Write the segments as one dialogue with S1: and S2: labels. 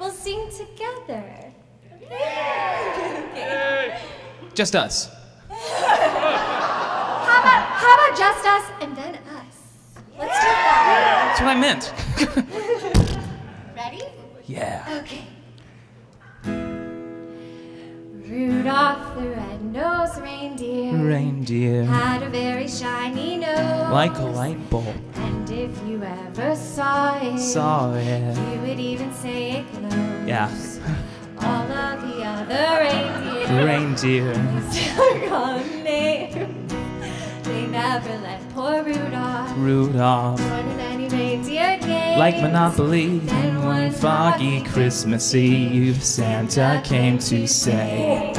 S1: we'll sing together. Okay.
S2: Just us.
S1: How about how about just us and then us? Let's do that.
S2: That's what I meant.
S1: Ready?
S2: yeah.
S1: Okay. Rudolph the red-nosed reindeer
S2: Reindeer.
S1: had a very shiny nose.
S2: Like a light bulb.
S1: If you ever saw it,
S2: Saw it.
S1: you would even say it glows.
S2: Yeah.
S1: All of the other reindeer
S2: Reindeer.
S1: names. They never let poor Rudolph
S2: Rudolph.
S1: any reindeer games.
S2: Like Monopoly. And one foggy Christmas Eve, Santa came to say,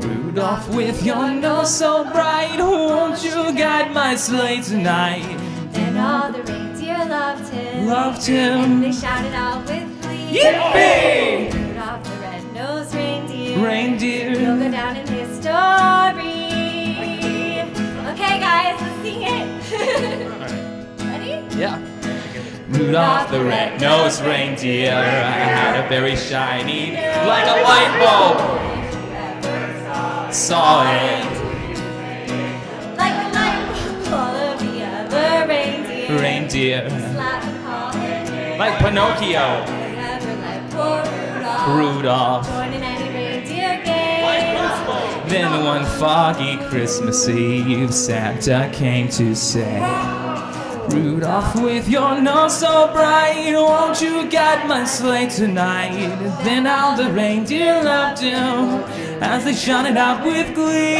S2: Rudolph, with your nose so bright, won't you guide my sleigh tonight?
S1: And all the reindeer loved him.
S2: Loved
S1: And
S2: him.
S1: they shouted out with glee.
S2: Yippee!
S1: Rudolph the red-nosed reindeer.
S2: Reindeer.
S1: You'll go down in history. Okay, guys, let's sing it. Ready?
S2: Yeah. Rudolph the red-nosed reindeer had a very shiny, like a light bulb. Saw it,
S1: reindeer.
S2: like Pinocchio.
S1: Rudolph.
S2: Then one foggy Christmas Eve, Santa came to say, Rudolph, with your nose so bright, won't you guide my sleigh tonight? Then all the reindeer loved him as they it out with glee.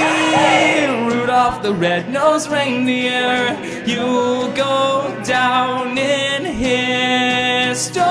S2: Rudolph, the red-nosed reindeer, you'll go down in history.